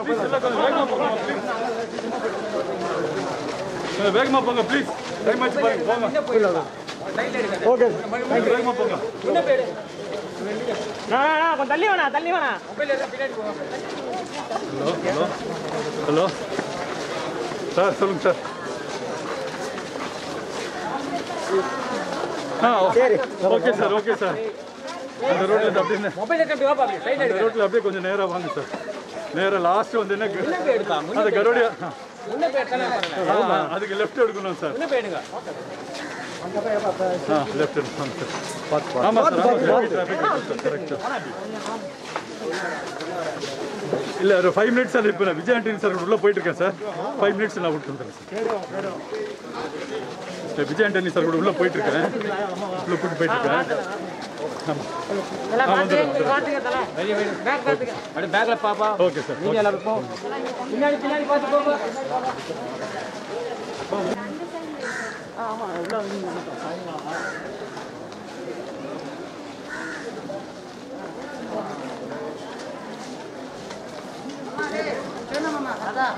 Sir கொஞ்சம் வேகமாக போங்க ப்ளீஸ் கொஞ்சம் போங்க டைம் ஆச்சு பாருங்க போங்க ஓகே வேகமாக போங்க கொஞ்சம் தள்ளி வேணா தள்ளி வேணா ஹலோ ஹலோ ஹலோ சார் சொல்லுங்க சார் ஆ ஓகே சார் ஓகே சார் அந்த ரோட்டில் அப்படியே மொபைல் ரோட்டில் அப்படியே கொஞ்சம் நேராக வாங்க சார் நேராக லாஸ்ட் வந்து என்ன அந்த கரோடியா அதுக்கு லெஃப்ட் எடுக்கணும் சார் லெஃப்ட் எடுக்கணும் சார் ஆமாம் சார் இல்லை ஒரு ஃபைவ் மினிட்ஸ் சார் இப்போ நான் விஜய் ஆண்டனி சார் உள்ளே போயிட்டு இருக்கேன் சார் ஃபைவ் மினிட்ஸ் நான் விட்டு வந்துடுறேன் சார் விஜய் ஆண்டனி சார் கூட உள்ளே போயிட்டு இருக்கேன் உள்ளே போயிட்டு இருக்கேன் பேக்ல பாப்பா. ஓகே சார் நீங்க எல்லாரும் போ. பின்னாடி பின்னாடி பாத்து போங்க அதான்